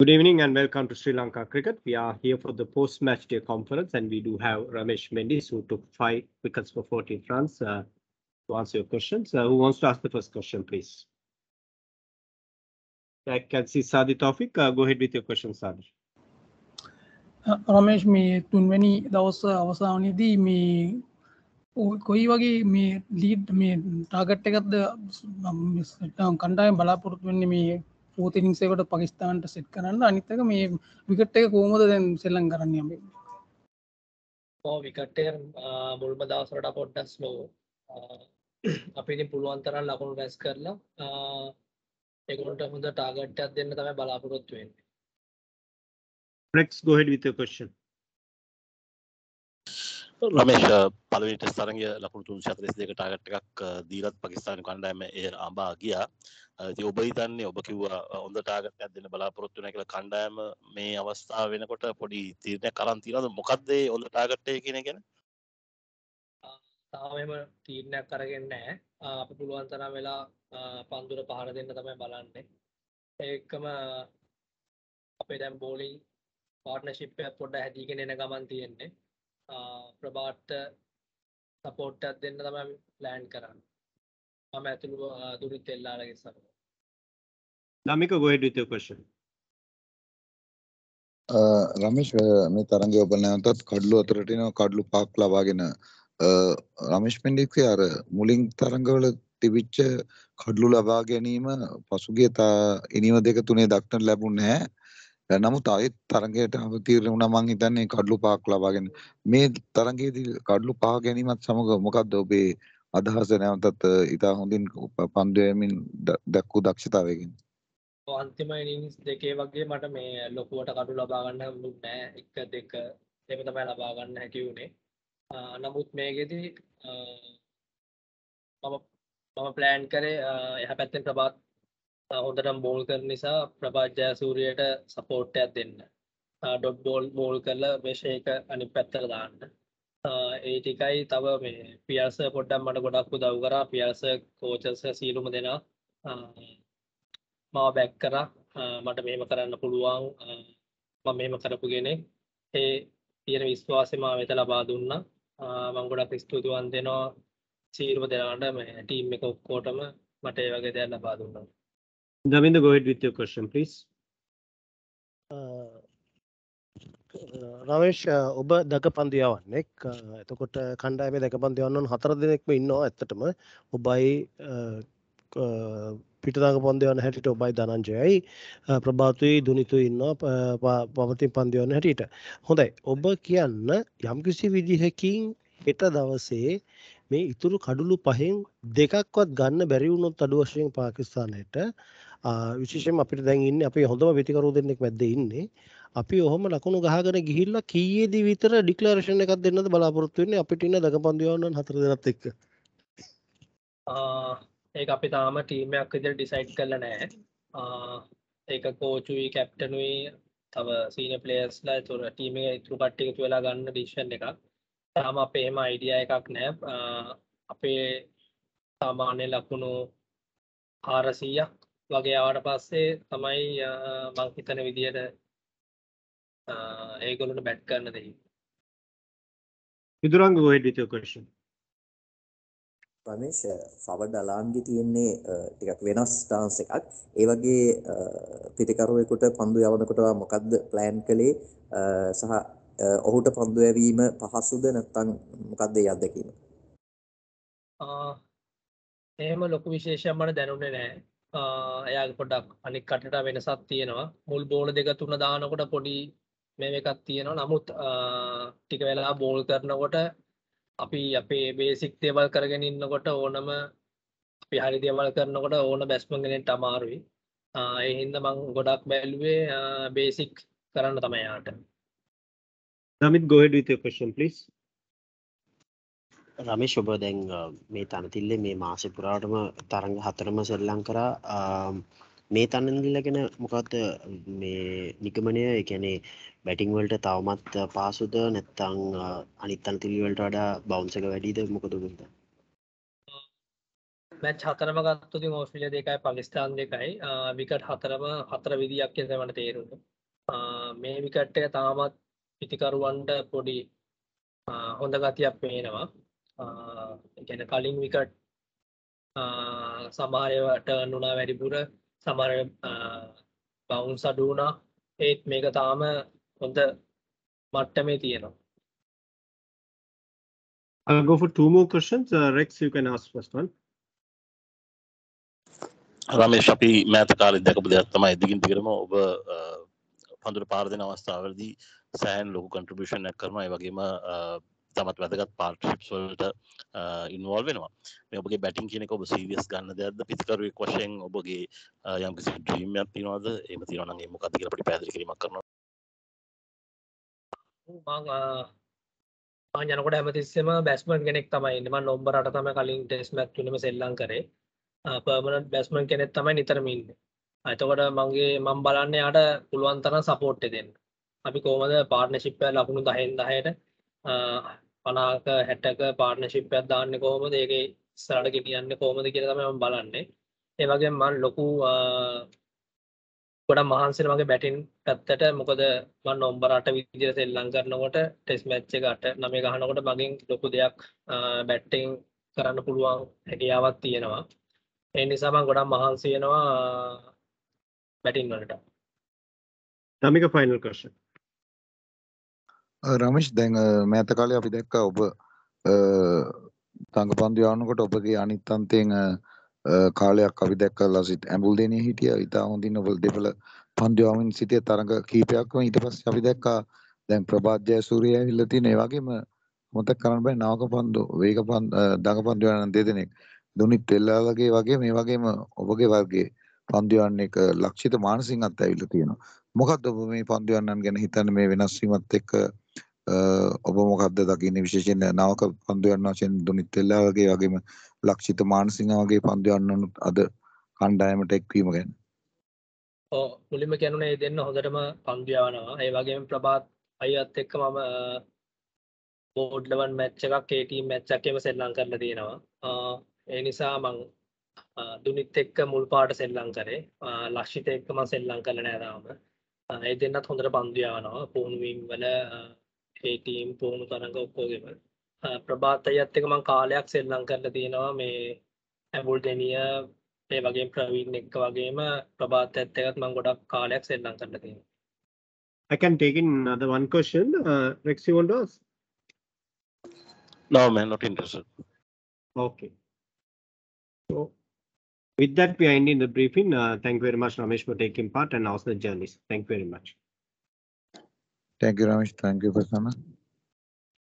Good evening and welcome to Sri Lanka Cricket. We are here for the post-match day conference and we do have Ramesh Mendis who took five wickets for 14 runs uh, to answer your questions. Uh, who wants to ask the first question, please? I can see Sadi Tawfiq. Uh, go ahead with your question, Sadi. Ramesh මේ තුන්වැනි දවස්ස අවසානයේදී මේ කොයි වගේ මේ lead මේ target එකක්ද කණ්ඩායම් බලාපොරොත්තු වෙන්නේ මේ පෝතිනිසේකට පකිස්ාන්ට සෙට් කරන්න අනිත්තක මේ විකට් එක කෝමද දැන් සෙල්ලන් කරන්න යම විකට්ටය මුල්ම දවසරට පොඩ්ඩස් ලෝ අපිති පුළුවන්තරන් ලකුණු රැස් කරලා එකුට හොඳ ටාගට්ටයක් දෙන්න තම බලාපොරොත්තු වෙන්නේ. Rex, go ahead with your question. රමේශ පලවිට සරග ලකුණු තුන් සතරිස් දෙක ටාගට් එකක් දීලත් පකිස්ාන කණ්ඩෑම එය අම්බා ගියා. ති ඔබ හිතන්නේ ඔබ කිව්වා හොඳ ටාගටයක් දෙන්න බලාපොරොත්තුන කියල කණ්ඩෑම මේ අවස්ථාව වෙනකොට පොඩි තීරණය කරන් තිරද මොකක්දේ හොඳ ටාගට්ටය කියෙන ගැන? තාමම තීරණයක් කරගෙන්නෑ අප පුළුවන් තරම් වෙලා පන්දුර පහර දෙන්න තමයි බලන්නේ. ඒකම අපේ දැම් බෝලිං පාර්ටනශිප්ය පොඩ්ඩ හැදිගෙන එන ගමන් තියෙන්නේ. ප්‍රබාට්ට සපෝට්ටත් දෙන්න තමයි ප්ලෑන් කරන්න මම ඇතුළු දුරිත් එල්ලාලගේ සර with your question. රමේශ් මේ තරගේ ඔබ නැවතත් කඩලු අතරටන කඩලු පාක් ලබාගෙන රමේශ් පෙන්ඩික්සේ අර මුලින් තරංගවල තිබිච්ච කඩලු ලබා ගැනීම පසුගේ තා ඉනිව දෙක තුනේ දක්නට ලැබුණ නැහැ නමුත් අයත් තරගයට අවතීරණ වුණා මං හිතන්නේ කඩලු පහක් ලබාගෙන මේ තරගයේදී කඩලු පහ ගැනීමත් සමග මොකක්ද ඔබේ අදහස නැවතත් ඉතා හොඳින් පන්දු යමින් දැක්වූ දක්ෂතාවයකින් අන්තිම ඉනිස් දෙකේ වගේ මට මේ ලොකුවට කඩු ලබා ගන්න නෑ. එක දෙක දෙම තමයි ලබා ගන්න හැකි වුණේ නමුත් මේකෙදී මම මම ප්ලෑන් කරේ එහ පැත්තෙන් ප්‍රබාත් හොඳටම් බෝල් කර නිසා ප්‍රභාජ්‍ය සූරියට සපෝට්ටයක් දෙන්න. ඩොට් බෝල් බෝල් කරලා මේශයක අනි පැත්තර දාන්න. ඒ ටිකයි තව මේ පියස පොඩ්ඩම් මට ගොඩක් උදව් කරා. පියස කෝචස සීලුම දෙනා. මාව බැක් කර. මට මෙහෙම කරන්න පුළුවන්. මම මෙහෙම කරපු ගෙන ඒ තියෙන විශ්වාසය මා වෙත ලබා දුන්න. මං ගොඩක් ස්තුතිවන් දෙනවා සීරුව දෙනාට ටීම් එක ඔක්කෝටම මට ඒ වගේ දෙයක් ලබා දුන්නා. Davinder, go ahead with your question, please. Uh, Ramesh uh, ඔබ දක පන්දියාවන්නෙක් uh, එතකොට කණ්ඩායමේ දැක පන්දියවන්නන් හතර දෙනෙක්ම ඉන්නවා ඇත්තටම. ඔබයි පිටදඟ පන්දයවන්න හැටිට ඔබයි ධනංජයයි ප්‍රභාතුයි දුනිතු ඉන්නවා පවතින් පන්දියවන්න හැටියට. හොඳයි. ඔබ කියන්න යම්කිසි විදිහකින් හෙට දවසේ මේ ඉතුරු කඩුලු පහෙන් දෙකක්වත් ගන්න බැරිවුණොත් අඩු වශයෙන් පාකිස්ානයට විශේෂයෙන් අපිට දැන් ඉන්නේ අපි හොඳම වෙතිකරු දෙන්නෙක් මැද්ද ඉන්නේ. අපි ඔහොම ලකුණු ගහගෙන ගිහිල්ලා කීයේදී විතර ඩික්ලරේෂන් එකක් දෙන්නද බලාපොරොත්තු වෙන්නේ අපිට ඉන්න දකපන්දියවන්නන් හතර දෙනත් එක්ක? ඒක අපි තාම ටීමයක් විදිහට ඩිසයිඩ් කරලා නැහැ ඒක කෝචුයි කැප්ටනුයි තව සීනියර් ප්ලේයර්ස්ලා ඒතර ටීම් එකේ ඉතුරු කට්ටිය එකතු වෙලා ගන්න ඩිසිෂන් එකක්. තාම අපේ එහෙම අයිඩියා එකක් නැහැ අපේ සාමාන්‍ය ලකුණු 400ක් වගේ ආවට පස්සේ තමයි මං හිතන විදියට ඒගොල්ලන්ට බැට් කරන්න දෙයි. Viduranga, go ahead with your question. Ramesh ෆවඩ් අලාම්ගේ තියෙන්නේ ටිකක් වෙනස් ස්ටාන්ස් එකක්. ඒ වගේ පිටිකරුවෙකුට පන්දු යවනකොට මොකද්ද ප්ලෑන් කළේ සහ ඔහුට පන්දු යැවීම පහසුද නැත්නම් මොකද්ද ඒ අත්දැකීම? එහෙම ලොකු විශේෂයක් මට දැනුනේ නැහැ. එයාගේ පොඩ්ඩක් අනික් කටට වෙනසක් තියෙනවා. මුල් බෝල දෙක තුන දානකොට පොඩි මේ එකක් තියෙනවා. නමුත් ටික වෙලා බෝල් කරනකොට අපි අපේ බේසික් දේවල් කරගෙන ඉන්නකොට ඕනම අපි හරි දේවල් කරනකොට ඕන බැස්මන් කෙනෙක්ට අමාරුයි. ඒ හින්දා මම ගොඩක් බැලුවේ බේසික් කරන්න තමයි යාට. Namit, go ahead with your question, please. රමේශ ඔබ දැන් මේ තනතිල්ලේ මේ මාසෙ පුරාටම තරඟ හතරම සෙල්ලං කරා. මේ තනදිල්ල ගැන මොකක්ද මේ නිගමනය? එකැනේ බැටිං වලට තවමත් පාසුද? නැත්තං අනිත් අනතිලිවලට වඩා බෞන්සක වැඩීද? මොකද ගද මැච් හතරම ගත්තොත් ඉතින් ඕස්ට්‍රේලියා දෙකයි පාකිස්තාන් දෙකයි. විකට් හතරම හතර විදියක් කියලා මට තේරුණා. මේ විකට් එක තාමත් පිතිකරුවන්ට පොඩි හොඳ ගතියක් පේනවා. කියන්නේ කලින් විකට් ටර්න් වුණා වැඩිපුර සමහර බවුන්ස් අඩු වුණා. ඒත් මේක තාම හොඳ මට්ටමේ තියෙනවා. I'll go for two more questions. Uh, Rex, you can ask first one. Ramesh අපි මෑත කාලෙ දැකපු දෙයක් තමයි දිගින් දිගටම ඔබ පඳුර පාර දෙන අවස්ථාවලදී සෑහන් ලොකු කන්ට්‍රිබියුෂන් එකක් කරනවා ඒ වගේම තමත් වැදගත් පාර්ට්‍රිප්ස් වලට ඉන්වෝල් වෙනවා. මේ ඔබගේ බැටිං කියන එක ඔබ සීරියස් ගන්න දෙයක්ද? පිතිකරුවෙක් වශයෙන් ඔබගේ යම්කිසි ඩ්‍රීම් එකක් තියෙනවද? එහෙම තියෙනවා නම් ඒ මොකක්ද කියලා අපිට පැහැදිලි කිරීමක් කරනවා. මං යනකොට හැමතිස්සෙම බැස්මන් කෙනෙක් තමයි ඉන්නේ. මම නොම්බරට තමයි කලින් ටෙස්ට් මැච් තුනෙම සෙල්ලම් කරේ. පර්මනන්ට් බැස්මන් කෙනෙක් තමයි නිතරම ඉන්නේ. එතකොට මගේ මම බලන්නේ යාට පුළුවන් තරම් සපෝට් එක දෙන්න අපි කොහොමද පාර්ට්නර්ෂිප් එක ලකුණු 10න් 10ට 50ක 60ක පාර්ට්නර්ෂිප් එකක් දාන්නේ කොහොමද? ඒකේ ඉස්සරහට ගෙනියන්නේ කොහොමද කියලා තමයි මම බලන්නේ. ඒ වගේම මම ලොකු ගොඩක් මහන්සි වෙනවා මගේ බැටින් පැත්තට මොකද මම නම්බර 8 විදිහට සෙල්ලම් කරනකොට ටෙස්ට් මැච් එක 8 9 ගහනකොට මගෙන් ලොකු දෙයක් බැටිං කරන්න පුළුවන් හැකියාවක් තියෙනවා. ඒ නිසා මම ගොඩක් මහන්සි වෙනවා බැටින් වලට. Namika final question. රමේෂ් දැන් මෑත කාලේ අපි දැක්කා ඔබ තංගපන්දු යවනකොට ඔබගේ අනිත් අන්තයෙන් කාලයක් අපි දැක්ක ලසිත් ඇඹුල් දෙනේ හිටිය. ඉතා හොඳින් ඔබ දෙපළ පන්දු යවමින් සිටිය තරඟ කීපයක්ම ඊට පස්සේ අපි දැක්කා. දැන් ප්‍රභාත් ජයසූරිය ඇවිල්ලා තියෙන ඒ වගේම මොතක් කරන්න බෑ නාවක පන්දු වේග පන්දු දඟ පන්දු යන දෙදෙනෙක්. දුනිත් පෙල්ලාලගේ වගේ මේ වගේම ඔබගේ වර්ගයේ පන්දු යන්න එක ලක්ෂිත මානසිංහත් ඇවිල්ලා තියෙනවා. මොකක්ද ඔබ මේ පන්දු යන්නන් ගැන හිතන්නේ? මේ වෙනස් වීමත් එක්ක ඔබ මොකක්ද දකින්නේ විශේෂයෙන්? නවක පන්දු යන්න වශයෙන් දුනිත් පෙල්ලා වගේ වගේම ලක්ෂිත මානසිංහ වගේ පන්දු යන්නනුත් අද කණ්ඩායමට එක්වීම ගැන. ඔව් මුලින්ම කියනුනේ මේ දෙන්න හොඳටම පන්දු යවනවා. ඒ වගේම ප්‍රභාත් අයියත් එක්ක මම බෝඩ් ලෙවල් මැච් එකක් ඒ ටීම් මැච් එකේම සෙල්ලම් කරලා තියෙනවා. ඒ නිසා මං දුනිත් එක්ක මුල් පාට සෙල්ලම් කරේ. ලක්ෂිත එක්ක මම සෙල්ලම් කරලා නෑ තාම. ඒ දෙන්නත් හොඳට පන්දු යවනවා. පුහුණු වීම වල ඒ ටීම් පුහුණු තරඟ ඔක්කොගෙම ප්‍රභාත් අයත් එක මං කාලයක් සෙල්ලම් කරලා තියෙනවා මේ ඇබුල් දෙනිය ඒ වගේම ප්‍රවීන් එක්ක වගේම ප්‍රභාත් ඇත් එකත් මං ගොඩක් කාලයක් සෙල්ලම් කරලා තියෙනවා I can take in another one question. Uh, Rex, you want to ask? No, man, not interested. Okay. So with that, we are ending the briefing. Uh, thank you very much, Ramesh, for taking part and also the journalists. Thank you very much. Thank you, Ramesh. Thank you, Prasanna.